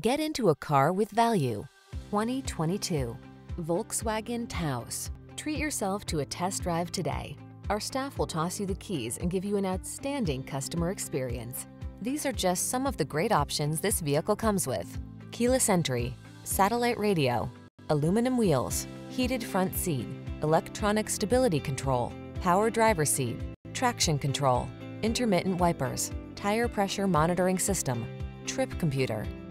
Get into a car with value. 2022 Volkswagen Taos. Treat yourself to a test drive today. Our staff will toss you the keys and give you an outstanding customer experience. These are just some of the great options this vehicle comes with. Keyless entry, satellite radio, aluminum wheels, heated front seat, electronic stability control, power driver seat, traction control, intermittent wipers, tire pressure monitoring system, trip computer.